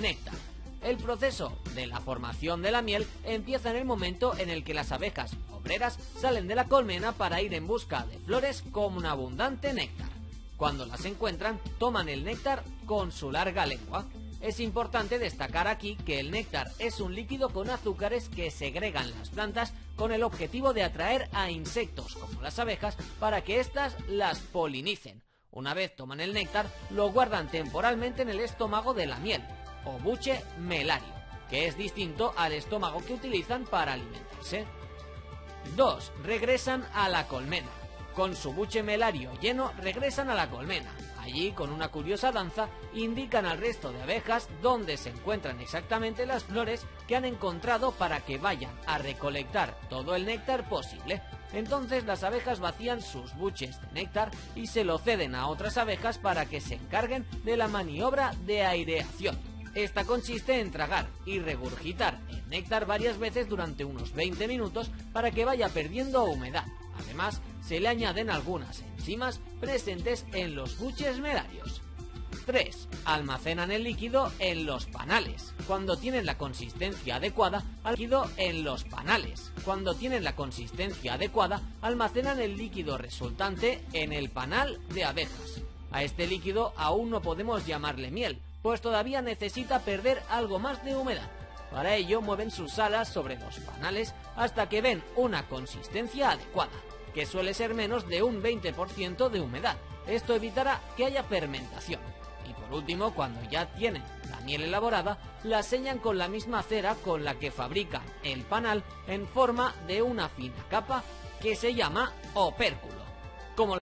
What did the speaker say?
néctar. El proceso de la formación de la miel empieza en el momento en el que las abejas obreras salen de la colmena para ir en busca de flores con un abundante néctar. Cuando las encuentran, toman el néctar con su larga lengua. Es importante destacar aquí que el néctar es un líquido con azúcares que segregan las plantas con el objetivo de atraer a insectos como las abejas para que éstas las polinicen. Una vez toman el néctar, lo guardan temporalmente en el estómago de la miel, o buche melario, que es distinto al estómago que utilizan para alimentarse. 2. Regresan a la colmena. Con su buche melario lleno, regresan a la colmena. Allí, con una curiosa danza, indican al resto de abejas dónde se encuentran exactamente las flores que han encontrado para que vayan a recolectar todo el néctar posible. Entonces las abejas vacían sus buches de néctar y se lo ceden a otras abejas para que se encarguen de la maniobra de aireación. Esta consiste en tragar y regurgitar el néctar varias veces durante unos 20 minutos para que vaya perdiendo humedad. Además, se le añaden algunas enzimas presentes en los buches melarios. 3. Almacenan el líquido en los panales. Cuando tienen la consistencia adecuada, líquido en los panales. Cuando tienen la consistencia adecuada, almacenan el líquido resultante en el panal de abejas. A este líquido aún no podemos llamarle miel, pues todavía necesita perder algo más de humedad. Para ello mueven sus alas sobre los panales hasta que ven una consistencia adecuada, que suele ser menos de un 20% de humedad. Esto evitará que haya fermentación. Y por último, cuando ya tienen la miel elaborada, la sellan con la misma cera con la que fabrican el panal en forma de una fina capa que se llama opérculo.